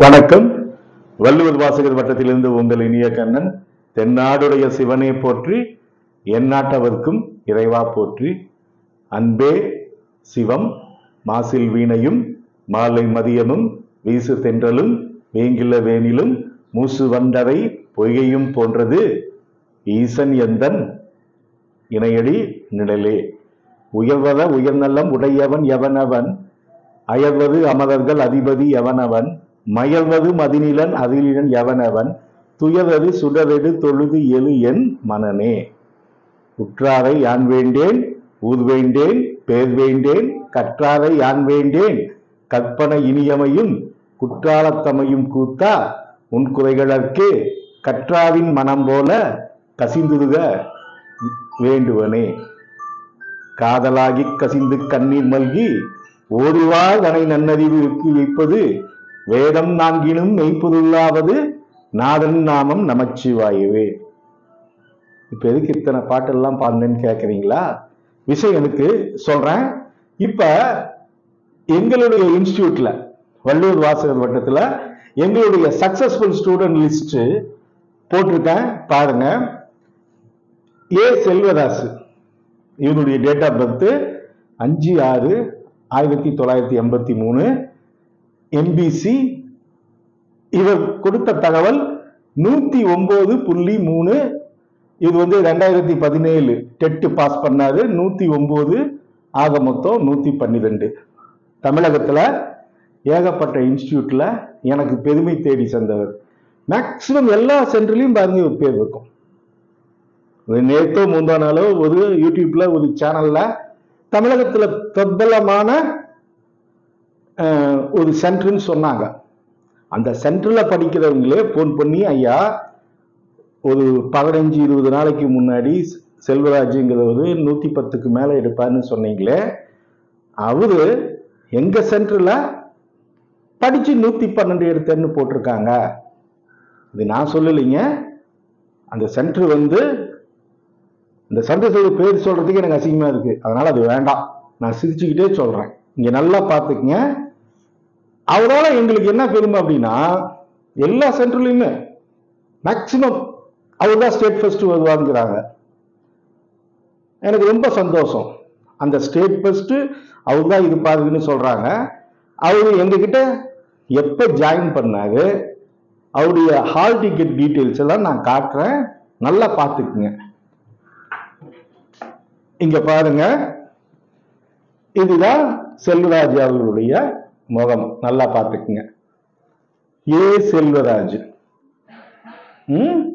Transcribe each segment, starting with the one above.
வணக்கம். வள்ளுவர் வாசகர் வட்டத்திலிருந்து உங்கள் இனிய கண்ணன் தென்னாடுடைய சிவனே போற்றி எந்நாட்டவர்க்கும் இறைவா போற்றி. அன்பே சிவம் மாசில் வீணையும் மாலை மதியமும் வீசு தென்றலும் வேங்கில வேனிலும் மூசு வண்டரை பொய்கையும் போன்றது. ஈசன் எந்தன்? இணையடி நிழலே. உயர்வத உயர்நலம் உடையவன் எவனவன்? அயர்வது அமரர்கள் அதிபதி எவனவன்? மயல்வது மதிநிலன் அதிலிடன் எவனவன்? துயரது சுடரெடு தொழுது எழு என் மனனே உற்றாரை யான் வேண்டேன்? ஊர் வேண்டேன்? பேர் வேண்டேன்? கற்றாரை யான் வேண்டேன்? கற்பனை இனியமையும் குற்றாலத்தமையும் கூத்தா உன் குறைகளற்கே. கற்றாவின் மனம் போல கசிந்துருக வேண்டுவனே. காதலாகி கசிந்து கண்ணீர் மல்கி ஓடுவார் தனை நன்னறிவுக்கு வைப்பது வேதம் நான்கினும் மெய்ப்பொருளாவது நாதன் நாமம் நமச்சிவாயுவே. இப்ப எதுக்கு இத்தனை பாட்டெல்லாம் பாடினேன்னு கேட்குறீங்களா விஷயம் எனக்கு சொல்றேன். இப்ப எங்களுடைய இன்ஸ்டியூட்ல வள்ளுவர் வாசகர் வட்டத்தில் எங்களுடைய சக்சஸ்ஃபுல் ஸ்டூடெண்ட் லிஸ்ட் போட்டிருக்கேன். பாருங்க. ஏ செல்வதாசு இவனுடைய டேட் ஆஃப் பர்த் அஞ்சு ஆறு ஆயிரத்தி தொள்ளாயிரத்தி எண்பத்தி மூணு. எம்பிசி இவர் கொடுத்த தகவல் நூத்தி ஒன்பது புள்ளி மூணு இது வந்து ரெண்டாயிரத்தி பதினேழு டெட்டு பாஸ் பண்ணாரு. நூத்தி ஒன்பது ஆக மொத்தம் நூத்தி பன்னிரெண்டு. தமிழகத்துல ஏகப்பட்ட இன்ஸ்டியூட்ல எனக்கு பெருமை தேடி சென்றவர். மேக்சிமம் எல்லா சென்டர்லயும் பாருங்க ஒரு பேர் இருக்கும். நேற்றோ நேத்தோ முந்தா நாளோ ஒரு யூடியூப்ல ஒரு சேனல்ல தமிழகத்துல பிரபலமான ஒரு சென்டர்னு சொன்னாங்க. அந்த சென்டரில் படிக்கிறவங்களே ஃபோன் பண்ணி ஐயா ஒரு பதினஞ்சு இருபது நாளைக்கு முன்னாடி செல்வராஜுங்கிறவர் நூற்றி பத்துக்கு மேலே எடுப்பார்னு சொன்னீங்களே அவரு எங்கள் சென்டரில் படித்து நூற்றி பன்னெண்டு எடுத்தேன்னு போட்டிருக்காங்க. இது நான் சொல்லலைங்க. அந்த சென்டர் வந்து இந்த சந்தோஷோட பேர் சொல்கிறதுக்கு எனக்கு அசிங்கமாக இருக்குது அதனால் அது வேண்டாம். நான் சிரிச்சுக்கிட்டே சொல்கிறேன் இங்கே நல்லா பார்த்துக்குங்க. அவரால எங்களுக்கு என்ன பெருமை அப்படின்னா எல்லா சென்ட்ரலையுமே மேக்சிமம் அவர் தான் ஸ்டேட் ஃபஸ்ட்டு வருவாங்கிறாங்க எனக்கு ரொம்ப சந்தோஷம். அந்த ஸ்டேட் ஃபஸ்ட்டு அவர் தான் இருப்பாருன்னு சொல்கிறாங்க அவர் எங்ககிட்ட எப்போ ஜாயின் பண்ணார் அவருடைய ஹால் டிக்கெட் டீட்டெயில்ஸ் எல்லாம் நான் காட்டுறேன். நல்லா பார்த்துக்குங்க. இங்கே பாருங்க. இதுதான் செல்வராஜ் அவர்களுடைய முகம். நல்லா பார்த்துக்குங்க. ஏ செல்வராஜ். ம்?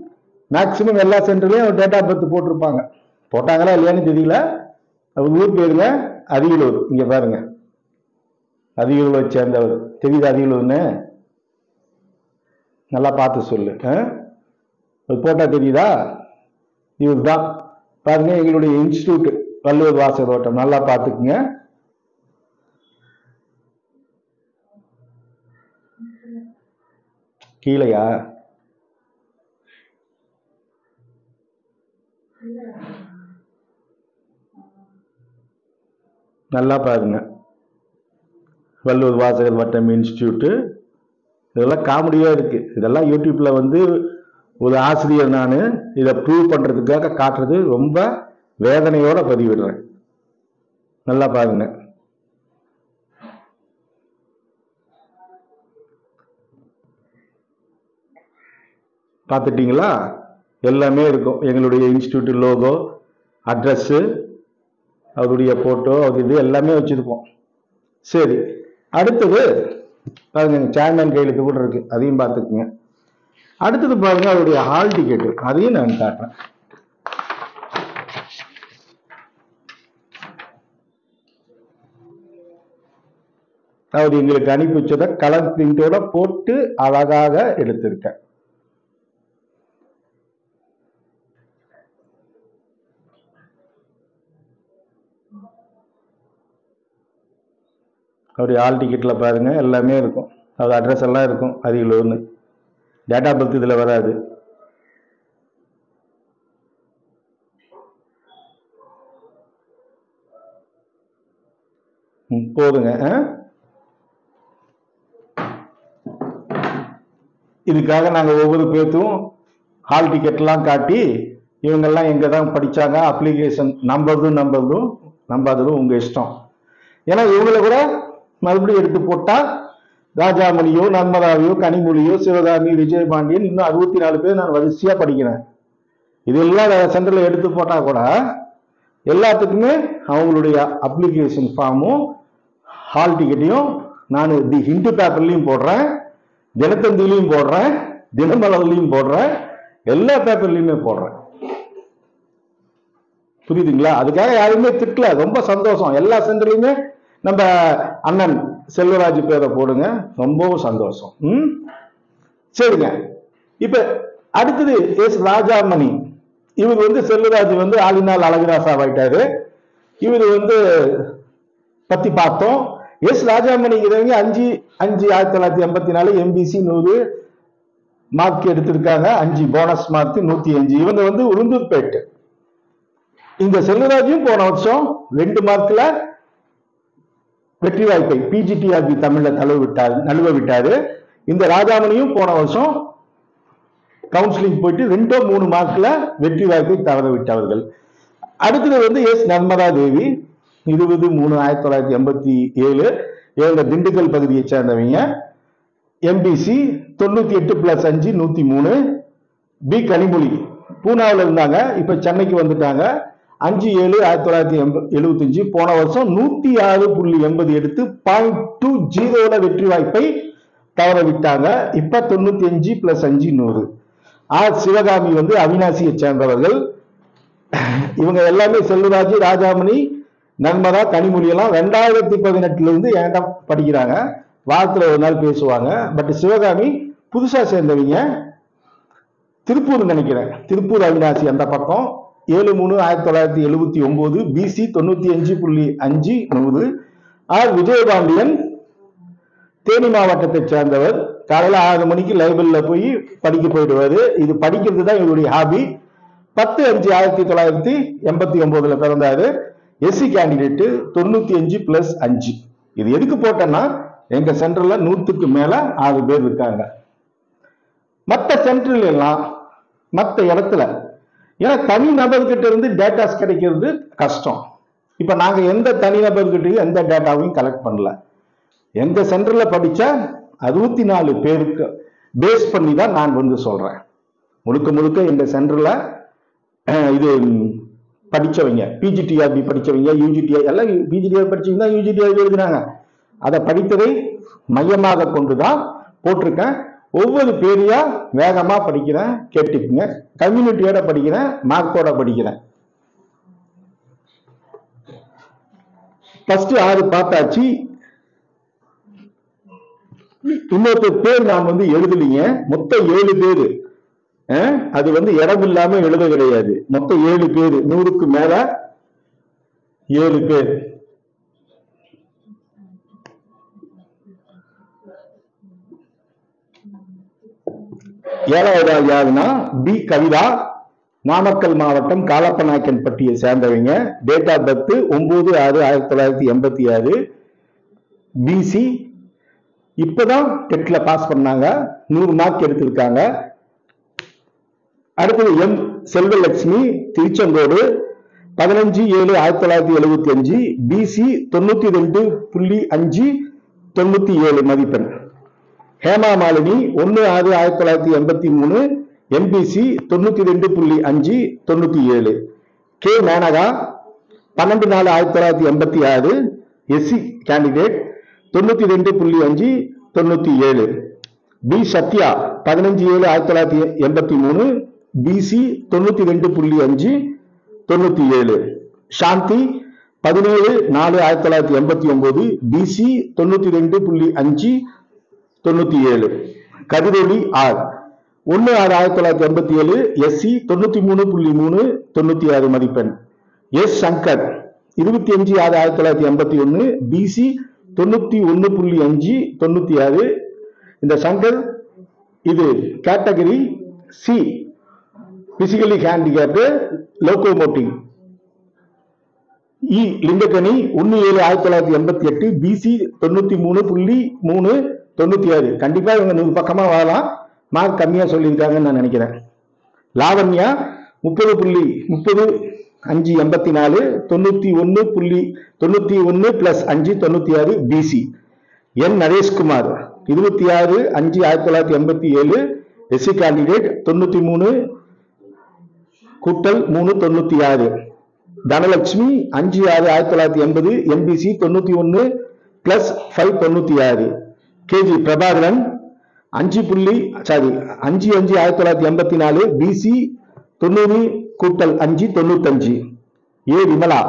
மேக்சிமம் எல்லா சென்டர்லையும் டேட் ஆஃப் பர்த் போட்டிருப்பாங்க. போட்டாங்களா இல்லையான்னு தெரியல. அவர் ஊர் பேருங்க அரியலூர். இங்கே பாருங்க. அரியலூரை சேர்ந்தவர். தெரியுது அரியலூர்னு? நல்லா பார்த்து சொல்லு. ஆ? அது போட்டால் தெரியுதா? இவர் தான் பாருங்க எங்களுடைய இன்ஸ்டியூட் வள்ளுவர் வாசகர் ஓட்டம் நல்லா பார்த்துக்குங்க. கீழையா? நல்லா பாருங்க. வள்ளுவர் வாசகர் வட்டம் இன்ஸ்டியூட்டு இதெல்லாம் காமெடியாக இருக்கு. இதெல்லாம் யூடியூப்பில் வந்து ஒரு ஆசிரியர் நான் இதை ப்ரூவ் பண்ணுறதுக்காக காட்டுறது ரொம்ப வேதனையோடு பதிவிடுறேன். நல்லா பாருங்க. பார்த்துட்டிங்களா? எல்லாமே இருக்கும். எங்களுடைய இன்ஸ்டியூட் லோகோ அட்ரஸ்ஸு அவருடைய ஃபோட்டோ அது இது எல்லாமே வச்சிருப்போம். சரி அடுத்தது பாருங்க சேர்மேன் கையெழுத்து கூட இருக்கு. அதையும் பார்த்துக்குங்க. அடுத்தது பாருங்க அவருடைய ஹால் டிக்கெட்டு அதையும் நான் காட்டுறேன். அவர் எங்களுக்கு அனுப்பி வச்சதை கலர் பிரிண்டோட போட்டு அழகாக எடுத்திருக்கேன் அவருடைய ஆல் டிக்கெட்டில் பாருங்கள் எல்லாமே இருக்கும். அது அட்ரஸ் எல்லாம் இருக்கும் அரியலூர்னு டேட்டா பர்த் இதில் வராது. ம், போதுங்க ஆ? இதுக்காக நாங்கள் ஒவ்வொரு பேர்த்தும் ஹால் டிக்கெட்லாம் காட்டி இவங்கெல்லாம் எங்கே தான் படித்தாங்க அப்ளிகேஷன் நம்புறதும் நம்புறதும் நம்பாததும் உங்கள் இஷ்டம். ஏன்னா இவங்களை கூட மறுபடியும் எடுத்து போட்டா ராஜாமணியோ நர்மதாவையோ கனிமொழியோ சிவகாமி விஜயபாண்டியன் இன்னும் அறுபத்தி நாலு பேர் நான் வரிசையா படிக்கிறேன். இதெல்லாம் சென்டர்ல எடுத்து போட்டா கூட எல்லாத்துக்குமே அவங்களுடைய அப்ளிகேஷன் ஃபார்மும் ஹால் டிக்கெட்டையும் நான் தி ஹிந்து பேப்பர்லையும் போடுறேன் தினத்தந்திலையும் போடுறேன் தினமலர்லையும் போடுறேன் எல்லா பேப்பர்லையுமே போடுறேன். புரியுதுங்களா? அதுக்காக யாருமே திட்டல ரொம்ப சந்தோஷம். எல்லா சென்டர்லையுமே நம்ம அண்ணன் செல்வராஜ் பேரை போடுங்க. ரொம்பவும் சந்தோஷம். ம்? சரிங்க. இப்ப அடுத்தது எஸ் ராஜாமணி. இவர் வந்து செல்வராஜ் வந்து ஆளினால் அழகுராசா ஆயிட்டாரு. இவர் வந்து பத்தி பார்த்தோம். எஸ் ராஜாமணிங்கிறவங்க அஞ்சு அஞ்சு ஆயிரத்தி தொள்ளாயிரத்தி எண்பத்தி நாலு எம்பிசி நூறு மார்க் எடுத்திருக்காங்க. அஞ்சு போனஸ் மார்க் நூத்தி அஞ்சு. இவங்க வந்து உளுந்தூர்பேட்டு. இந்த செல்வராஜும் போன வருஷம் ரெண்டு மார்க்ல வெற்றி வாய்ப்பை பிஜிடிஆர்பி தமிழ்ல தழுவ விட்டார் நழுவ விட்டாரு இந்த ராஜாமணியும் போன வருஷம் கவுன்சிலிங் போயிட்டு ரெண்டோ மூணு மார்க்ல வெற்றி வாய்ப்பை தவற விட்டவர்கள். அடுத்தது வந்து எஸ் நர்மதா தேவி இருபது மூணு ஆயிரத்தி தொள்ளாயிரத்தி எண்பத்தி ஏழு இவங்க திண்டுக்கல் பகுதியை சேர்ந்தவங்க. எம்பிசி தொண்ணூத்தி எட்டு பிளஸ் அஞ்சு நூத்தி மூணு. பி கனிமொழி பூனாவில் இருந்தாங்க இப்ப சென்னைக்கு வந்துட்டாங்க. அஞ்சு ஏழு ஆயிரத்தி தொள்ளாயிரத்தி எண்ப- எழுபத்தஞ்சு போன வருஷம் நூத்தி ஆறு புள்ளி எண்பது எடுத்து பாயிண்ட் டூ ஜீரோல வெற்றி வாய்ப்பை தவற விட்டாங்க. இப்ப தொண்ணூத்தி அஞ்சு பிளஸ் அஞ்சு நூறு. ஆர் சிவகாமி வந்து அவினாசியை சேர்ந்தவர்கள். இவங்க எல்லாமே செல்வராஜ் ராஜாமணி நண்பரா கனிமொழி எல்லாம் ரெண்டாயிரத்தி பதினெட்டுல இருந்து என்கிட்ட படிக்கிறாங்க. வாரத்துல ஒரு நாள் பேசுவாங்க. பட் சிவகாமி புதுசா சேர்ந்தவங்க. திருப்பூர் நினைக்கிறேன். திருப்பூர் அவினாசி அந்த பக்கம். ஏழு மூணு ஆயிரத்தி தொள்ளாயிரத்தி எழுபத்தி ஒன்பது பிசி தொண்ணூத்தி அஞ்சு புள்ளி அஞ்சு நூறு. ஆர் விஜயபாண்டியன் தேனி மாவட்டத்தை சேர்ந்தவர். காலையில் ஆறு மணிக்கு லைப்ரரியில் போய் படிக்க போயிடுவார். இது படிக்கிறது தான் இவருடைய ஹாபி பத்து அஞ்சு ஆயிரத்தி தொள்ளாயிரத்தி எண்பத்தி ஒன்பதுல பிறந்தாரு. எஸ்சி கேண்டிடேட்டு தொண்ணூத்தி அஞ்சு பிளஸ் அஞ்சு. இது எதுக்கு போட்டேன்னா எங்க சென்டர்ல நூற்றுக்கு மேல ஆறு பேர் இருக்காங்க. மற்ற சென்டர்ல எல்லாம் மற்ற இடத்துல ஏன்னா தனி நபர்கிட்ட இருந்து டேட்டாஸ் கிடைக்கிறது கஷ்டம். இப்போ நாங்கள் எந்த தனி நபர்கிட்டயும் எந்த டேட்டாவையும் கலெக்ட் பண்ணல. எந்த சென்டரில் படிச்ச அறுபத்தி நாலு பேருக்கு பேஸ் பண்ணி தான் நான் வந்து சொல்கிறேன் முழுக்க முழுக்க எங்க சென்டரில் இது படித்தவங்க பிஜிடிஆர்பி படிச்சவங்க யூஜிடிஐ எல்லாம் பிஜிடிஆர் படிச்சவங்க தான் யூஜிடிஐ எழுதினாங்க. அதை படித்ததை மையமாக கொண்டு தான் போட்டிருக்கேன். ஒவ்வொரு பேரையா வேகமா படிக்கிறேன் கேட்டுக்குங்க. கம்யூனிட்டியோட படிக்கிறேன் மார்க்கோட படிக்கிறேன். ஃபர்ஸ்ட் ஆறு பார்த்தாச்சு. இன்னொருத்தர் பேர் நான் வந்து எழுதலீங்க. மொத்தம் ஏழு பேர். அது வந்து இடம் இல்லாம எழுத கிடையாது. மொத்தம் ஏழு பேர். நூறுக்கு மேல ஏழு பேர். ஏழாவது ஆள் யாருன்னா பி. கவிதா நாமக்கல் மாவட்டம் காலப்பநாயக்கன்பட்டியை சேர்ந்தவங்க. டேட் ஆஃப் பர்த் ஒன்பது ஆறு ஆயிரத்தி தொள்ளாயிரத்தி எண்பத்தி ஆறு. பிசி இப்போதான் டெட்ல பாஸ் பண்ணாங்க. நூறு மார்க் எடுத்திருக்காங்க. அடுத்தது எம் செல்வலட்சுமி திருச்செங்கோடு. பதினஞ்சு ஏழு ஆயிரத்தி தொள்ளாயிரத்தி எழுபத்தி அஞ்சு. பிசி தொண்ணூத்தி ரெண்டு புள்ளி அஞ்சு தொண்ணூத்தி ஏழு மதிப்பெண். ஹேமா மாலினி ஒன்று ஆறு ஆயிரத்தி தொள்ளாயிரத்தி எண்பத்தி மூணு எம்பிசி தொண்ணூற்றி ரெண்டு புள்ளி அஞ்சு தொண்ணூற்றி ஏழு. கே மேனகா பன்னெண்டு நாலு ஆயிரத்தி தொள்ளாயிரத்தி எண்பத்தி ஆறு எஸ்சி கேண்டிடேட் தொண்ணூற்றி ரெண்டு புள்ளி அஞ்சு தொண்ணூற்றி ஏழு. பி சத்யா பதினஞ்சு ஏழு ஆயிரத்தி தொள்ளாயிரத்தி எண்பத்தி மூணு பிசி தொண்ணூற்றி ரெண்டு புள்ளி அஞ்சு தொண்ணூற்றி ஏழு. சாந்தி பதினேழு நாலு ஆயிரத்தி தொள்ளாயிரத்தி எண்பத்தி ஒன்பது பிசி தொண்ணூற்றி ரெண்டு புள்ளி அஞ்சு தொண்ணூத்தி ஏழு. கதிரொலி ஆர். ஒன்னு ஆறு ஆயிரத்தி தொள்ளாயிரத்தி எண்பத்தி ஏழு எஸ்சி தொண்ணூத்தி மூணு புள்ளி மூணு தொண்ணூத்தி ஆறு மதிப்பெண். எஸ் சங்கர் இருபத்தி அஞ்சு ஆறு ஆயிரத்தி தொள்ளாயிரத்தி எண்பத்தி ஒன்னு பிசி தொண்ணூத்தி ஒன்னு புள்ளி அஞ்சு தொண்ணூத்தி ஆறு. இந்த சங்கர் இது category C physically handicapped locomotive E Lingakkani ஒன்னு ஏழு ஆயிரத்தி தொள்ளாயிரத்தி எண்பத்தி எட்டு பிசி தொண்ணூத்தி மூணு புள்ளி மூணு தொண்ணூத்தி ஆறு. கண்டிப்பா இவங்க நூறு பக்கமா வரலாம் மார்க் கம்மியா சொல்லியிருக்காங்கன்னு நான் நினைக்கிறேன். லாவண்யா முப்பது புள்ளி முப்பது அஞ்சு எண்பத்தி நாலு தொண்ணூத்தி ஒன்னு புள்ளி தொண்ணூத்தி ஒன்னு பிளஸ் அஞ்சு தொண்ணூத்தி ஆறு பிசி என் நரேஷ்குமார் இருபத்தி ஆறு அஞ்சு ஆயிரத்தி தொள்ளாயிரத்தி எண்பத்தி ஏழு. எஸ்சி கேண்டிடேட் தொண்ணூத்தி மூணு. கூட்டல் மூணு தொண்ணூத்தி ஆறு. தனலட்சுமி அஞ்சு ஆறு ஆயிரத்தி தொள்ளாயிரத்தி எண்பது. எம்பிசி தொண்ணூத்தி ஒன்னு பிளஸ் ஃபைவ் தொண்ணூத்தி ஆறு. கேஜி பிரபாகரன் அஞ்சு புள்ளி சாரி அஞ்சு அஞ்சு ஆயிரத்தி தொள்ளாயிரத்தி எண்பத்தி நாலு பிசி தொண்ணூறு கூட்டல் அஞ்சு தொண்ணூத்தஞ்சு. ஏ விமலா.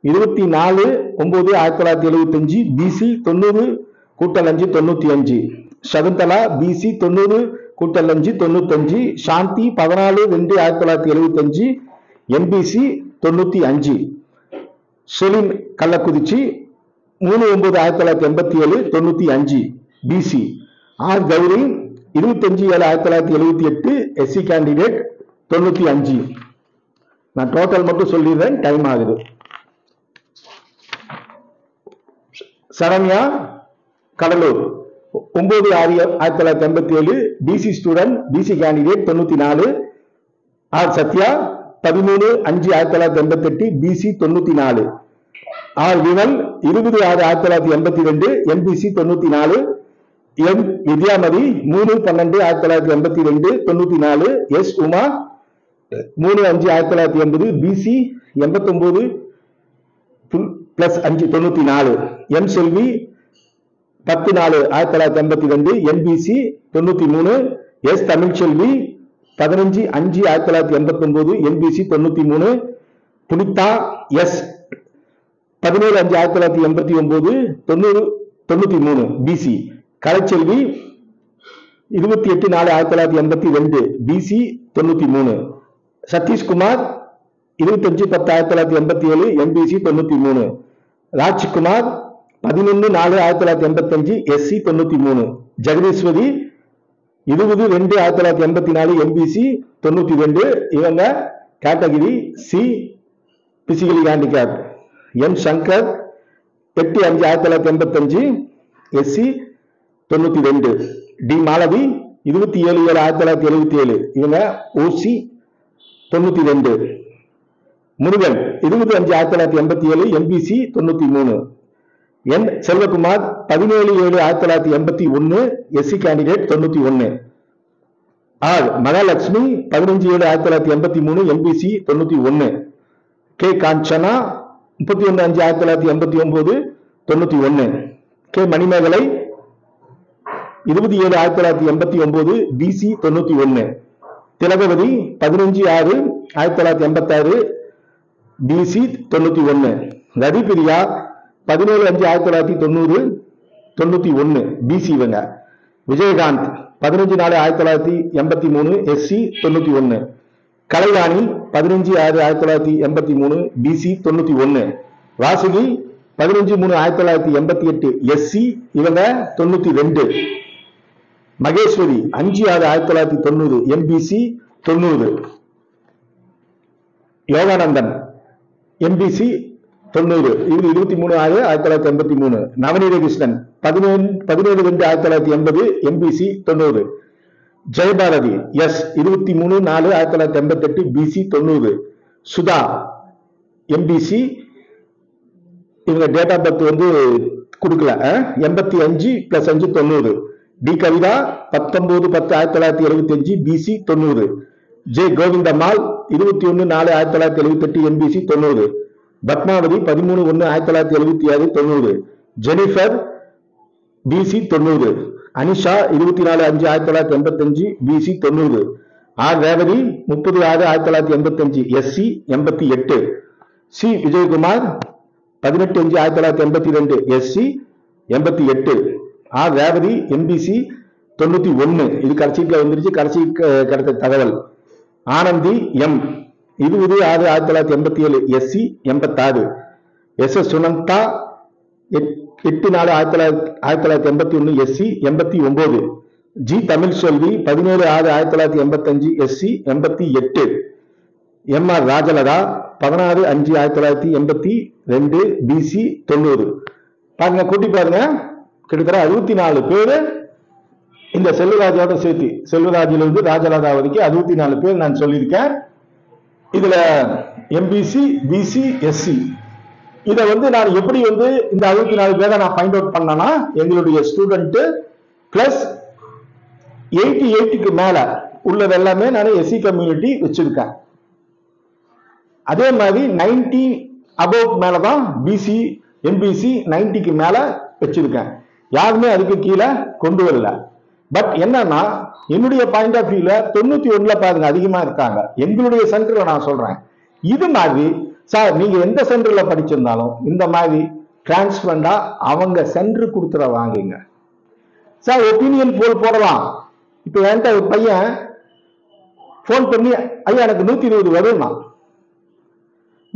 இருபத்தி நாலு ஒன்பது ஆயிரத்தி தொள்ளாயிரத்தி எழுபத்தஞ்சு பிசி தொண்ணூறு கூட்டல் அஞ்சு தொண்ணூற்றி அஞ்சு. சகுந்தலா பிசி தொண்ணூறு கூட்டல் அஞ்சு தொண்ணூத்தஞ்சு. சாந்தி பதினாலு ரெண்டு ஆயிரத்தி தொள்ளாயிரத்தி எழுபத்தஞ்சு. எம்பிசி தொண்ணூற்றி அஞ்சு. செலின் கள்ளக்குறிச்சி மூணு ஒன்பது ஆயிரத்தி தொள்ளாயிரத்தி எண்பத்தி ஏழு தொண்ணூத்தி அஞ்சு பிசி ஆர் கௌரி இருபத்தஞ்சு ஏழு ஆயிரத்தி தொள்ளாயிரத்தி எழுபத்தி எட்டு எஸ்சி கேண்டிடேட் தொண்ணூத்தி அஞ்சு. நான் டோட்டல் மட்டும் சொல்லிடுறேன் டைம் ஆகுது. சரண்யா கடலூர். ஒன்பது ஆறு ஆயிரத்தி தொள்ளாயிரத்தி எண்பத்தி ஏழு பிசி ஸ்டூடெண்ட் பிசி கேண்டிடேட் தொண்ணூத்தி நாலு. ஆர் சத்யா பதிமூணு அஞ்சு ஆயிரத்தி தொள்ளாயிரத்தி எண்பத்தெட்டு பிசி தொண்ணூத்தி நாலு. ஆர் விமல் இருபது ஆறு ஆயிரத்தி தொள்ளாயிரத்தி எண்பத்தி ரெண்டு என்பிசி தொண்ணூத்தி நாலு எம் வித்யாமதி மூணு பன்னெண்டு ஆயிரத்தி தொள்ளாயிரத்தி எண்பத்தி ரெண்டு தொண்ணூத்தி நாலு எஸ் உமா மூணு அஞ்சு ஆயிரத்தி தொள்ளாயிரத்தி எண்பது பிசி எண்பத்தொன்பது பிளஸ் அஞ்சு தொண்ணூத்தி நாலு எம் செல்வி பத்து நாலு ஆயிரத்தி தொள்ளாயிரத்தி எண்பத்தி ரெண்டு என்பிசி தொண்ணூத்தி மூணு எஸ் தமிழ்ச்செல்வி பதினஞ்சு அஞ்சு ஆயிரத்தி தொள்ளாயிரத்தி எண்பத்தி ஒன்பது என்பிசி தொண்ணூத்தி மூணு புனிதா எஸ் பதினேழு அஞ்சு ஆயிரத்தி தொள்ளாயிரத்தி எண்பத்தி ஒன்பது தொண்ணூறு தொண்ணூத்தி மூணு பிசி கலைச்செல்வி இருபத்தி எட்டு நாலு ஆயிரத்தி தொள்ளாயிரத்தி எண்பத்தி ரெண்டு பிசி தொண்ணூத்தி மூணு. சதீஷ்குமார் இருபத்தஞ்சு பத்து ஆயிரத்தி தொள்ளாயிரத்தி எண்பத்தி ஏழு எம்பிசி தொண்ணூத்தி மூணு. ராஜ்குமார் பதினொன்னு நாலு ஆயிரத்தி தொள்ளாயிரத்தி எண்பத்தஞ்சு எஸ்சி தொண்ணூத்தி மூணு. ஜெகதீஸ்வரி இருபது ரெண்டு ஆயிரத்தி தொள்ளாயிரத்தி எண்பத்தி நாலு எம்பிசி தொண்ணூத்தி ரெண்டு. இவங்க category C physically handicap M Shankar எட்டு அஞ்சு ஆயிரத்தி தொள்ளாயிரத்தி எண்பத்தஞ்சு எஸ்சி தொண்ணூற்றி ரெண்டு. டி மாலவி இருபத்தி ஏழு ஏழு ஆயிரத்தி தொள்ளாயிரத்தி எழுபத்தி ஏழு. இவங்க ஓசி தொண்ணூற்றி ரெண்டு. முருகன் இருபத்தி அஞ்சு ஆயிரத்தி தொள்ளாயிரத்தி எண்பத்தி ஏழு. எம்பிசி தொண்ணூற்றி மூணு. என் செல்வகுமார் பதினேழு ஏழு ஆயிரத்தி தொள்ளாயிரத்தி எண்பத்தி ஒன்று எஸ்சி கேண்டிடேட் தொண்ணூற்றி ஒன்று ஆர் மகாலட்சுமி பதினஞ்சு ஏழு ஆயிரத்தி தொள்ளாயிரத்தி எண்பத்தி மூணு. எம்பிசி தொண்ணூற்றி ஒன்று கே காஞ்சனா முப்பத்தி ஒன்று அஞ்சு ஆயிரத்தி தொள்ளாயிரத்தி எண்பத்தி ஒன்பது தொண்ணூற்றி ஒன்று. கே. மணிமேகலை இருபத்தி ஏழு ஆயிரத்தி தொள்ளாயிரத்தி எண்பத்தி ஒன்பது பிசி தொண்ணூற்றி ஒன்று. திலகவதி பதினஞ்சு ஆறு ஆயிரத்தி தொள்ளாயிரத்தி எண்பத்தாறு பிசி தொண்ணூற்றி ஒன்று. ரவிபிரியா பதினேழு அஞ்சு ஆயிரத்தி தொள்ளாயிரத்தி தொண்ணூறு தொண்ணூற்றி ஒன்று. பிசி இவங்க. விஜயகாந்த் பதினஞ்சு நாலு ஆயிரத்தி தொள்ளாயிரத்தி எண்பத்தி மூணு எஸ்சி தொண்ணூற்றி ஒன்று. கலைவாணி பதினஞ்சு ஆறு ஆயிரத்தி தொள்ளாயிரத்தி எண்பத்தி மூணு பிசி தொண்ணூத்தி ஒன்னு வாசுகி பதினஞ்சு மூணு ஆயிரத்தி தொள்ளாயிரத்தி எண்பத்தி எட்டு. எஸ்சி இவங்க தொண்ணூத்தி ரெண்டு. மகேஸ்வரி அஞ்சு ஆறு ஆயிரத்தி தொள்ளாயிரத்தி தொண்ணூறு. எம்பிசி தொண்ணூறு. யோகானந்தன் எம்பிசி தொண்ணூறு. இது இருபத்தி மூணு ஆறு ஆயிரத்தி தொள்ளாயிரத்தி எண்பத்தி மூணு. நவநீத கிருஷ்ணன் பதினேழு பதினேழு ரெண்டு ஆயிரத்தி தொள்ளாயிரத்தி எண்பது. எம்பிசி தொண்ணூறு. ஜெயபாரதி எஸ் இருபத்தி மூணு நாலு ஆயிரத்தி தொள்ளாயிரத்தி எண்பத்தி எட்டு பிசி தொண்ணூறு. சுதா எம்பிசி இவங்க டேட் ஆஃப் பர்த் வந்து கொடுக்கல எண்பத்தி அஞ்சு பிளஸ் அஞ்சு தொண்ணூறு. டி கவிதா பத்தொன்பது பத்து ஆயிரத்தி தொள்ளாயிரத்தி எழுபத்தி அஞ்சு பிசி தொண்ணூறு. ஜே கோவிந்தம்மாள் இருபத்தி ஒன்னு நாலு ஆயிரத்தி தொள்ளாயிரத்தி எழுபத்தி எட்டு எம்பிசி தொண்ணூறு. பத்மாவதி பதிமூணு ஒன்னு ஆயிரத்தி தொள்ளாயிரத்தி எழுபத்தி ஆறு தொண்ணூறு. ஜெனிஃபர் பிசி தொண்ணூறு. அனிஷா இருபத்தி நாலு அஞ்சு ஆயிரத்தி தொள்ளாயிரத்தி எண்பத்தஞ்சு பிசி தொண்ணூறு. ஆர். ரேவதி முப்பது ஆறு ஆயிரத்தி தொள்ளாயிரத்தி எண்பத்தஞ்சு எஸ்சி எண்பத்தி எட்டு. சி விஜயகுமார் பதினெட்டு அஞ்சு ஆயிரத்தி தொள்ளாயிரத்தி எண்பத்தி ரெண்டு எஸ்சி எண்பத்தி எட்டு. ஆர். ரேவதி எம்பிசி தொண்ணூற்றி ஒன்று இது கடைசிக்கு வந்துருச்சு. கடைசி கிடைத்த தகவல். ஆனந்தி எம் இருபது ஆறு ஆயிரத்தி தொள்ளாயிரத்தி எண்பத்தி ஏழு எஸ்சி எண்பத்தாறு. எஸ் எஸ் சுனந்தா எட்டு நாலு ஆயிரத்தி தொள்ளாயிரத்தி ஆயிரத்தி தொள்ளாயிரத்தி எண்பத்தி ஒன்று எஸ்சி எண்பத்தி ஒன்பது ஜி தமிழ் செல்வி பதினேழு ஆறு ஆயிரத்தி தொள்ளாயிரத்தி எண்பத்தஞ்சு எஸ்சி எண்பத்தி எட்டு. எம் ஆர் ராஜலதா பதினாறு அஞ்சு ஆயிரத்தி தொள்ளாயிரத்தி எண்பத்தி ரெண்டு பிசி தொண்ணூறு. பாருங்க கூட்டி பாருங்க. கிட்டத்தட்ட அறுபத்தி நாலு பேர் இந்த செல்வராஜோட சேர்த்து செல்வராஜிலிருந்து ராஜலதா வரைக்கும் அறுபத்தி நாலு பேர் நான் சொல்லியிருக்கேன். இதுல எம்பிசி பிசி எஸ்சி இதை வந்து நான் எப்படி வந்து இந்த அறுபத்தி நாலு பேரை நான் ஃபைண்ட் அவுட் பண்ணேன்னா எங்களுடைய ஸ்டூடெண்ட் பிளஸ் எயிட்டி எயிட்டுக்கு மேல உள்ளது எல்லாமே நான் எஸ்சி கம்யூனிட்டி வச்சிருக்கேன். அதே மாதிரி நைன்டி அபோவ் மேல தான் பிசி எம்பிசி நைன்டிக்கு மேல வச்சிருக்கேன். யாருமே அதுக்கு கீழே கொண்டு வரல. பட் என்னன்னா என்னுடைய பாயிண்ட் ஆஃப் வியூல தொண்ணூத்தி ஒண்ணுல பாருங்க அதிகமா இருக்காங்க. எங்களுடைய சென்டர்ல நான் சொல்றேன். இது மாதிரி சார் நீங்க எந்த சென்டர்ல படிச்சிருந்தாலும் இந்த மாதிரி டிரான்ஸ்பரண்டா அவங்க சென்டர் கொடுத்துட வாங்குங்க. சார் ஒப்பீனியன் போல் போடலாம். இப்ப என்கிட்ட ஒரு பையன் ஃபோன் பண்ணி ஐயா எனக்கு நூத்தி இருபது வரும்னா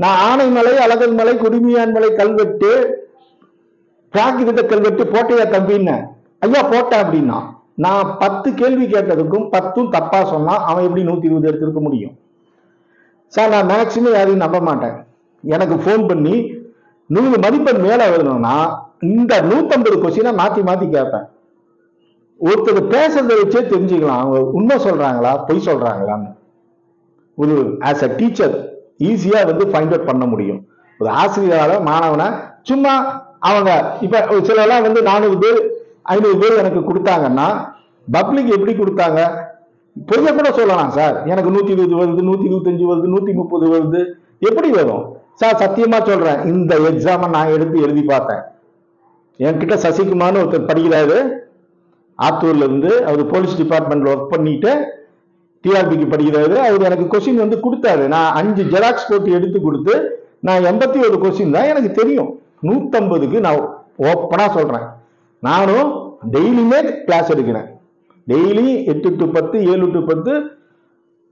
நான் ஆனைமலை அழகல் மலை குடிமையான் மலை கல்வெட்டு பிராகிருத கல்வெட்டு போட்டையா தம்பின்னு. ஐயா போட்டேன் அப்படின்னா நான் பத்து கேள்வி கேட்டதுக்கும் பத்தும் தப்பா சொன்னா அவன் எப்படி நூத்தி இருபது எடுத்திருக்க முடியும்? சார் நான் மேக்சிமம் யாரையும் நம்ப மாட்டேன். எனக்கு ஃபோன் பண்ணி நூறு மதிப்பெண் மேலே வரணும்னா இந்த நூத்தம்பது கொஸ்டினை மாற்றி மாற்றி கேட்பேன். ஒருத்தர் பேசுறத வச்சே தெரிஞ்சுக்கலாம். அவங்க உண்மை சொல்கிறாங்களா பொய் சொல்கிறாங்களான்னு ஒரு ஆஸ் அ டீச்சர் ஈஸியாக வந்து ஃபைண்ட் அவுட் பண்ண முடியும். ஒரு ஆசிரியரால் மாணவனை சும்மா அவங்க இப்போ ஒரு வந்து நானூறு பேர் ஐநூறு பேர் எனக்கு கொடுத்தாங்கன்னா பப்ளிக் எப்படி கொடுத்தாங்க? பொய்ய கூட சொல்லலாம் சார். எனக்கு நூத்தி இருபது வருது நூத்தி இருபத்தஞ்சு வருது நூத்தி முப்பது வருது. எப்படி வரும்? சார் சத்தியமா சொல்றேன். இந்த எக்ஸாமை நான் எடுத்து எழுதி பார்த்தேன். என்கிட்ட சசிகுமார்னு ஒருத்தர் படிக்கிறாரு. ஆத்தூர்ல இருந்து அவர் போலீஸ் டிபார்ட்மெண்ட்ல ஒர்க் பண்ணிட்டு டிஆர்பிக்கு படிக்கிறாரு. அவர் எனக்கு கொஸ்டின் வந்து கொடுத்தாரு. நான் அஞ்சு ஜெராக்ஸ் போட்டு எடுத்து கொடுத்து நான் எண்பத்தி ஒரு கொஸ்டின் தான் எனக்கு தெரியும். நூத்தம்பதுக்கு நான் ஓப்பனா சொல்றேன். நானும் டெய்லியுமே கிளாஸ் எடுக்கிறேன். டெய்லி எட்டு டு பத்து ஏழு டு பத்து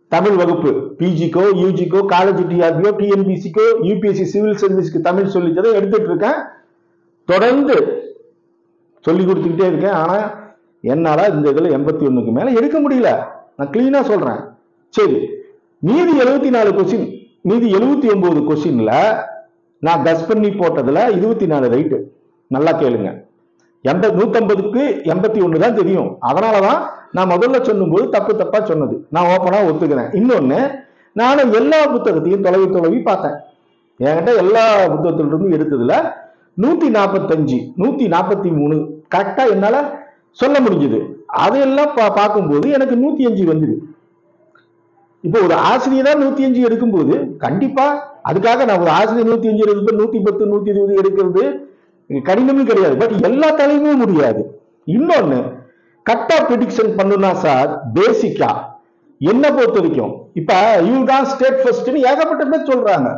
தமிழ் வகுப்பு. பிஜிக்கோ யூஜிக்கோ காலேஜ் டிஆர்பியோ டிஎன்பிசிக்கோ யூபிஎஸ்சி சிவில் சர்வீஸ்க்கு தமிழ் சொல்லித்ததை எடுத்துட்டு இருக்கேன். தொடர்ந்து சொல்லி கொடுத்துக்கிட்டே இருக்கேன். ஆனா என்னால இந்த இதில் எண்பத்தி ஒண்ணுக்கு மேல எடுக்க முடியல. நான் கிளீனா சொல்றேன். சரி மீதி எழுபத்தி நாலு கொஸ்டின் மீதி எழுபத்தி ஒன்பது கொஸ்டின்ல நான் கஸ் பண்ணி போட்டதுல இருபத்தி நாலு ரைட்டு நல்லா கேளுங்க. எண்பது நூற்றம்பதுக்கு எண்பத்தி ஒன்று தான் தெரியும். அதனாலதான் நான் முதல்ல சொல்லும்போது தப்பு தப்பாக சொன்னது. நான் ஓப்பனாக ஒத்துக்கிறேன். இன்னொன்று நானும் எல்லா புத்தகத்தையும் தொலைவி தொலைவி பார்த்தேன். என்கிட்ட எல்லா புத்தகத்திலிருந்தும் எடுத்ததில் நூற்றி நாற்பத்தஞ்சு நூற்றி நாற்பத்தி மூணு கரெக்டாக என்னால் சொல்ல முடிஞ்சுது. அதையெல்லாம் பா பார்க்கும்போது எனக்கு நூற்றி அஞ்சு வந்தது. இப்போ ஒரு ஆசிரியை தான் நூற்றி அஞ்சு எடுக்கும்போது கண்டிப்பாக அதுக்காக நான் ஒரு ஆசிரியர் நூற்றி அஞ்சு எடுத்து நூற்றி பத்து நூற்றி இருபது எடுக்கிறது கடினமும் கிடையாது. பட் எல்லா தலையுமே முடியாது. இன்னொன்னு கட்டா ப்ரிடிக்ஷன் பண்ணுனா சார் பேசிக்கா என்ன பொறுத்த வரைக்கும் இப்ப இவங்க தான் ஸ்டேட் ஃபர்ஸ்ட்னு ஏகப்பட்ட பேர் சொல்றாங்க.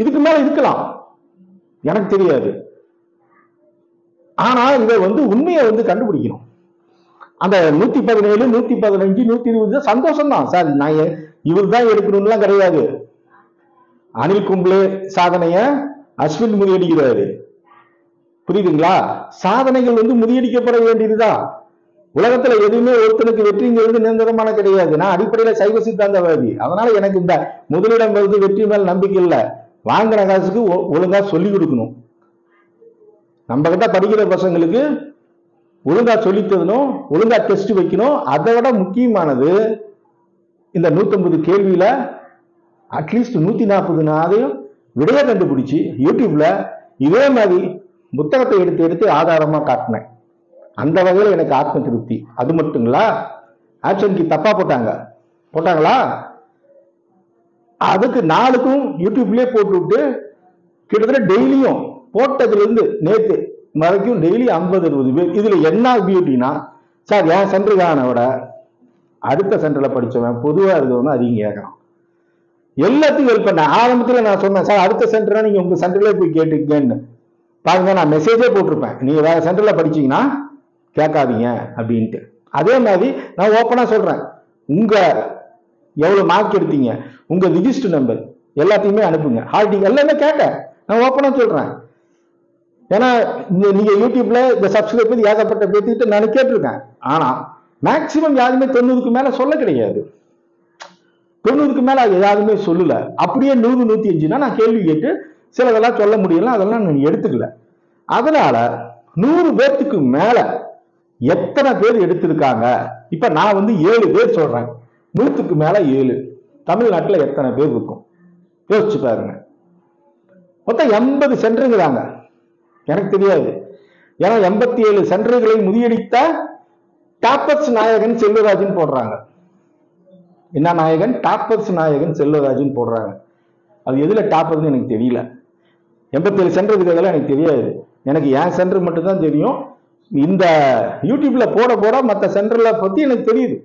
இதுக்கு மேல இருக்கலாம். எனக்கு தெரியாது. ஆனா இதை வந்து உண்மையை வந்து கண்டுபிடிக்கணும். அந்த நூத்தி பதினேழு நூத்தி பதினஞ்சு நூத்தி இருபது சந்தோஷம் தான் சார் நான் இவர் தான் எடுக்கணும்லாம் கிடையாது. அனில் கும்ப்ளே சாதனைய அஸ்வின் முறியடிக்கிறாரு. புரியுதுங்களா? சாதனைகள் வந்து முறியடிக்கப்பட வேண்டியதுதான். உலகத்துல எதுவுமே ஒருத்தனுக்கு வெற்றிங்கிறது நிரந்தரமான கிடையாது. நான் அடிப்படையில சைவ சித்தாந்தவாதி. அதனால எனக்கு இந்த முதலிடம் வருது வெற்றி மேல் நம்பிக்கை இல்லை. வாங்குற காசுக்கு ஒ- ஒழுங்கா சொல்லி கொடுக்கணும். நம்ம கிட்ட படிக்கிற பசங்களுக்கு ஒழுங்கா சொல்லித் தரணும் ஒழுங்கா டெஸ்ட் வைக்கணும். அதை விட முக்கியமானது இந்த நூத்தம்பது கேள்வியில அட்லீஸ்ட் நூத்தி நாற்பது நாளையும் விடையை கண்டுபிடிச்சி யூடியூப்ல இதே மாதிரி புத்தகத்தை எடுத்து எடுத்து ஆதாரமா காட்டினேன். அந்த வகையில் எனக்கு ஆத்ம திருப்தி. அது மட்டுங்களா? ஆக்ஷனுக்கு தப்பா போட்டாங்க. போட்டாங்களா? அதுக்கு நாளுக்கும் யூடியூப்லயே போட்டு விட்டு கிட்டத்தட்ட டெய்லியும் போட்டதுல இருந்து நேத்து வரைக்கும் டெய்லி ஐம்பது அறுபது பேர். இதுல என்ன பியூட்டினா சார் என் சென்டருக்கான விட அடுத்த சென்டர்ல படிச்சவன் பொதுவா இருக்கிறவங்க அதிகம் கேட்கறான். எல்லாத்தையும் ஹெல்ப் பண்ணேன். ஆரம்பத்தில் நான் சொன்னேன் சார் அடுத்த சென்டரா நீங்கள் உங்கள் சென்டர்லேயே போய் கேட்டுக்கன்னு பாருங்க நான் மெசேஜே போட்டிருப்பேன். நீங்கள் வேறு சென்டரில் படிச்சீங்கன்னா கேட்காதீங்க அப்படின்ட்டு. அதே மாதிரி நான் ஓப்பனாக சொல்கிறேன் உங்கள் எவ்வளோ மார்க் எடுத்தீங்க உங்கள் ரிஜிஸ்டர் நம்பர் எல்லாத்தையுமே அனுப்புங்க. ஹால் எல்லாமே கேட்டேன். நான் ஓப்பனாக சொல்கிறேன் ஏன்னா நீங்கள் நீங்க யூடியூப்ல இந்த சப்ஸ்கிரைப் ஏகப்பட்ட பேத்திட்டு நான் கேட்டிருக்கேன். ஆனா மேக்சிமம் யாருமே தொண்ணூறுக்கு மேல சொல்ல கிடையாது. தொண்ணூறுக்கு மேல அது யாருமே சொல்லல. அப்படியே நூறு நூத்தி அஞ்சுனா நான் கேள்வி கேட்டு சிலதெல்லாம் சொல்ல முடியல அதெல்லாம் நான் எடுத்துக்கல. அதனால நூறு பேர்த்துக்கு மேல எத்தனை பேர் எடுத்திருக்காங்க? இப்ப நான் வந்து ஏழு பேர் சொல்றேன். நூத்துக்கு மேல ஏழு. தமிழ்நாட்டுல எத்தனை பேர் இருக்கும்? யோசிச்சு பாருங்க. மொத்தம் எண்பது சென்டருங்கிறாங்க. எனக்கு தெரியாது. ஏன்னா எண்பத்தி ஏழு சென்டர்களை முறியடித்த டாப்பர்ஸ் நாயகன் செல்வராஜன் போடுறாங்க. என்ன நாயகன்? டாப்பர்ஸ் நாயகன் செல்வராஜன் போடுறாங்க. அது எதில் டாப்பர்னு எனக்கு தெரியல. எண்பத்தேழு சென்டர் அதெல்லாம் எனக்கு தெரியாது. எனக்கு என் சென்டர் மட்டும்தான் தெரியும். இந்த யூடியூப்ல போட போட மற்ற சென்டர்ல பற்றி எனக்கு தெரியுது.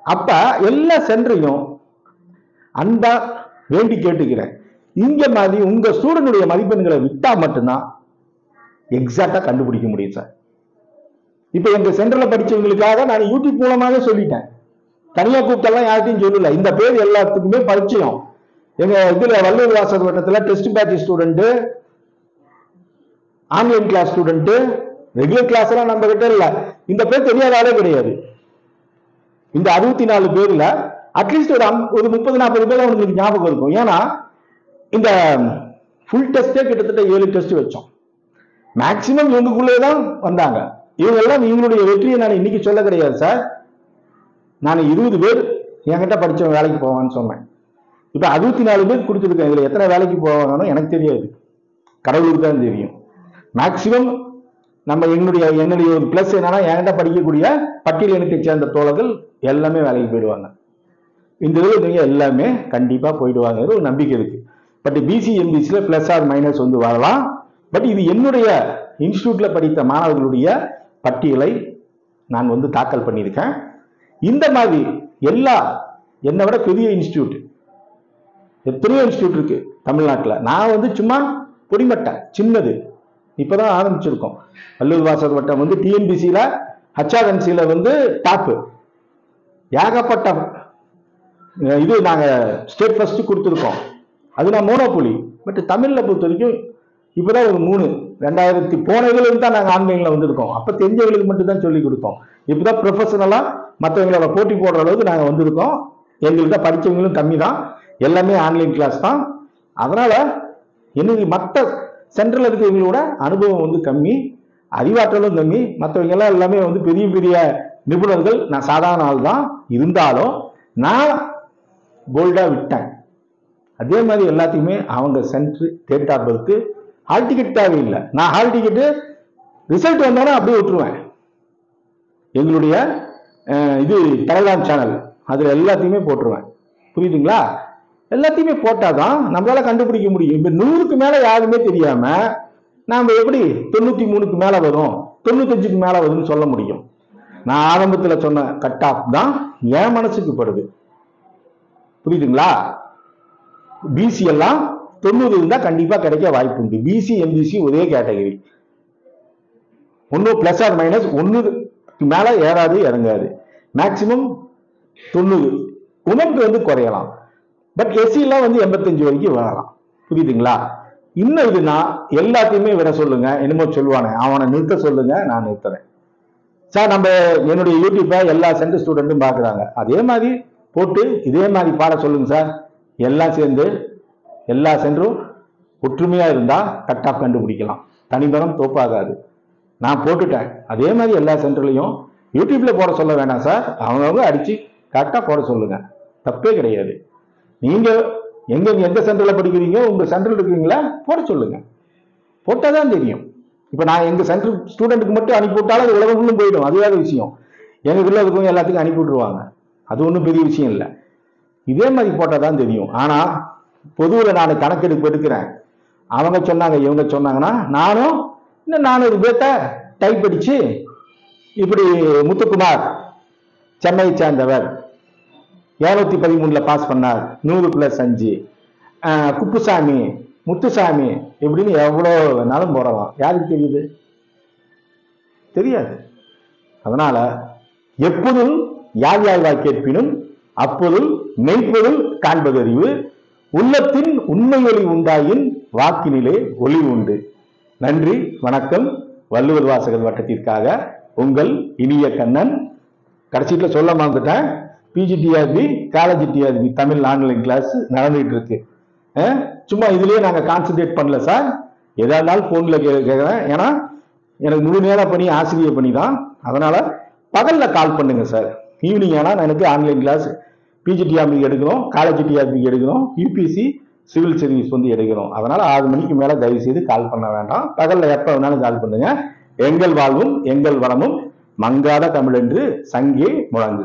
அப்ப எல்லா சென்டரையும் அன்பா வேண்டி கேட்டுக்கிறேன். இங்க மாதிரி உங்க ஸ்டூடெண்டுடைய மதிப்பெண்களை விட்டா மட்டும்தான் எக்ஸாக்டா கண்டுபிடிக்க முடியும் சார் இப்ப எங்க சென்டர்ல படிச்சவங்களுக்காக நான் யூடியூப் மூலமாக சொல்லிட்டேன். தனியா கூப்பிட்டெல்லாம் யார்ட்டையும் சொல்லல. இந்த பேர் எல்லாத்துக்குமே பரிச்சயம். எங்க இதுல வல்லூர் வாசர் வட்டத்துல test batch student online class student regular class எல்லாம் நம்ம கிட்ட இல்ல. இந்த பேர் தெரியாத ஆளே கிடையாது. இந்த அறுபத்தி நாலு பேர்ல அட்லீஸ்ட் ஒரு ஒரு முப்பது நாற்பது பேர் உங்களுக்கு ஞாபகம் இருக்கும். ஏன்னா இந்த ஃபுல் டெஸ்டே கிட்டத்தட்ட ஏழு டெஸ்ட் வச்சோம். மேக்சிமம் இவங்களுக்குள்ளே தான் வந்தாங்க. இவங்க எல்லாம் இவங்களுடைய வெற்றியை நான் இன்னைக்கு சொல்ல கிடையாது சார் நான் இருபது பேர் என்கிட்ட படித்தவன் வேலைக்கு போவான்னு சொன்னேன். இப்போ அறுபத்தி நாலு பேர் கொடுத்துருக்கேன். இதில் எத்தனை வேலைக்கு போவாங்கன்னு எனக்கு தெரியாது. கடவுளுக்கு தான் தெரியும். மேக்சிமம் நம்ம என்னுடைய என்னுடைய ஒரு பிளஸ் என்னன்னா என்கிட்ட படிக்கக்கூடிய பட்டியல் இனத்தை சேர்ந்த தோழர்கள் எல்லாமே வேலைக்கு போயிடுவாங்க. இந்த இதில் நீங்க எல்லாமே கண்டிப்பாக போயிடுவாங்க ஒரு நம்பிக்கை இருக்கு. பட் பிசி எம்பிசியில் ப்ளஸ் ஆர் மைனஸ் வந்து வரலாம். பட் இது என்னுடைய இன்ஸ்டியூட்டில் படித்த மாணவர்களுடைய பட்டியலை நான் வந்து தாக்கல் பண்ணியிருக்கேன். இந்த மாதிரி எல்லா என்னை விட பெரிய இன்ஸ்டியூட் எத்தனையோ இன்ஸ்டியூட் இருக்கு தமிழ்நாட்டில். நான் வந்து சும்மா பொடிமட்டேன் சின்னது. இப்பதான் ஆரம்பிச்சிருக்கோம். வல்லூர் வாசர் வட்டம் வந்து டிஎன்பிசியில் ஹச்ஆர்என்சியில் வந்து டாப்பு ஏகப்பட்ட இது நாங்கள் ஸ்டேட் ஃபஸ்ட்டு கொடுத்துருக்கோம். அது நான் மோனோபொலி பட் தமிழில் பொறுத்த வரைக்கும் இப்போதான் ஒரு மூணு. ரெண்டாயிரத்தி போன தான் நாங்கள் ஆன்லைனில் வந்திருக்கோம். அப்போ தெரிஞ்சவங்களுக்கு மட்டும் தான் சொல்லி கொடுத்தோம். இப்போதான் ப்ரொஃபஷனலாக மற்றவங்களோட போட்டி போடுற அளவுக்கு நாங்கள் வந்திருக்கோம். எங்கள்கிட்ட படிச்சவங்களும் கம்மி தான் எல்லாமே ஆன்லைன் கிளாஸ் தான். அதனால் இன்னைக்கு மற்ற சென்ட்ரல் இருக்கிறவங்களோட அனுபவம் வந்து கம்மி அறிவாற்றலும் கம்மி. மற்றவங்க எல்லாம் எல்லாமே வந்து பெரிய பெரிய நிபுணர்கள். நான் சாதாரண ஆள் தான் இருந்தாலும் நான் போல்டாக விட்டேன். அதே மாதிரி எல்லாத்தையுமே அவங்க சென்ட்ரு டேட் ஹால் டிக்கெட் தேவையில்லை. நான் ஹால் டிக்கெட்டு ரிசல்ட் வந்தோடனே அப்படியே விட்டுருவேன். எங்களுடைய இது டெலகிராம் சேனல் அதில் எல்லாத்தையுமே போட்டுருவேன். புரியுதுங்களா? எல்லாத்தையுமே போட்டாதான் நம்மளால கண்டுபிடிக்க முடியும். இப்போ நூறுக்கு மேலே யாருமே தெரியாம நாம் எப்படி தொண்ணூற்றி மூணுக்கு மேலே வரும்? தொண்ணூத்தஞ்சுக்கு மேலே வரும்னு சொல்ல முடியும். நான் ஆரம்பத்தில் சொன்ன கட் ஆஃப் தான் என் மனசுக்கு படுது. புரியுதுங்களா? பிசி எல்லாம் தொண்ணூறு இருந்தா கண்டிப்பா கிடைக்க வாய்ப்பு உண்டு. பிசி எம்பிசி ஒரே கேட்டகரி ஒன்று பிளஸ் ஆர் மைனஸ் ஒன்று மேல ஏறாது இறங்காது. மேக்சிமம் தொண்ணூறு. உமன்க்கு வந்து குறையலாம். பட் எஸ்சிலாம் வந்து எண்பத்தஞ்சு வரைக்கும் வரலாம் புரியுதுங்களா? இன்னும் இதுனா எல்லாத்தையுமே விட சொல்லுங்க. என்னமோ சொல்லுவானே. அவனை நிறுத்த சொல்லுங்க நான் நிறுத்துறேன். சார் நம்ம என்னுடைய யூடியூப்பை எல்லா சென்டர் ஸ்டூடெண்ட்டும் பார்க்குறாங்க. அதே மாதிரி போட்டு இதே மாதிரி பாட சொல்லுங்க சார். எல்லாம் சேர்ந்து எல்லா சென்டரும் ஒற்றுமையாக இருந்தால் கட் ஆஃப் கண்டுபிடிக்கலாம். தனிமரம் தோப்பாகாது. நான் போட்டுட்டேன். அதே மாதிரி எல்லா சென்டர்லையும் யூடியூப்பில் போட சொல்ல வேணாம் சார் அவங்கவுங்க அடித்து கரெக்டாக போட சொல்லுங்கள் தப்பே கிடையாது. நீங்கள் எங்கே எந்த சென்டரில் படிக்கிறீங்க? உங்கள் சென்டர்ல இருக்கிறீங்களா? போட சொல்லுங்கள் போட்டால் தான் தெரியும். இப்போ நான் எங்கள் சென்டர் ஸ்டூடெண்ட்டுக்கு மட்டும் அனுப்பி விட்டாலும் அது உலகம் போயிடும். அது வேற விஷயம். எங்களுக்குள்ள இருக்கவங்க எல்லாத்துக்கும் அனுப்பி விட்டுருவாங்க. அது ஒன்றும் பெரிய விஷயம் இல்லை. இதே மாதிரி போட்டால் தான் தெரியும். ஆனால் பொதுவில் நான் கணக்கெடுப்பு எடுக்கிறேன். அவங்க சொன்னாங்க இவங்க சொன்னாங்கன்னா நானும் இன்னும் நானூறு பேர்த்த டைப் அடிச்சு இப்படி முத்துக்குமார் சென்னையை சேர்ந்தவர் இரநூத்தி பதிமூணுல பாஸ் பண்ணார் நூறு பிளஸ் அஞ்சு குப்புசாமி முத்துசாமி இப்படின்னு எவ்வளோ வேணாலும் போடலாம். யாருக்கு தெரியுது? தெரியாது. அதனால எப்பொழுதும் யார் யாழ்வா கேட்பினும் அப்பொழுதும் மெய்ப்பொருள் காண்பதறிவு உள்ளத்தின் உண்மையொலி உண்டாயின் வாக்கினிலே ஒளி உண்டு. நன்றி வணக்கம். வள்ளுவர் வாசகர் வட்டத்திற்காக உங்கள் இனிய கண்ணன். கடைசியில் சொல்ல மறந்துட்டேன். PGTRB college TRB Tamil online class நடந்துகிட்டு இருக்கு சும்மா இதுலேயே நாங்கள் கான்சென்ட்ரேட் பண்ணல சார் எதா இருந்தாலும் போன்ல கேட்குறேன் ஏன்னா எனக்கு முழு நேர பணி ஆசிரியர் பணி தான். அதனால் பகலில் கால் பண்ணுங்கள் சார் ஈவினிங் ஆனால் எனக்கு ஆன்லைன் கிளாஸ் பிஜிடிஆர்பிக்கு எடுக்கிறோம் காலேஜ் டிஆர்பிக்கு எடுக்கிறோம் யூபிசி சிவில் சர்வீஸ் வந்து எடுக்கிறோம். அதனால் ஆறு மணிக்கு மேலே தயவு செய்து கால் பண்ண வேண்டாம். பகலில் எப்போ வேணாலும் கால் பண்ணுங்கள் எங்கள் வாழ்வும் எங்கள் வளமும் மங்காத தமிழ் என்று சங்கே முழங்கு.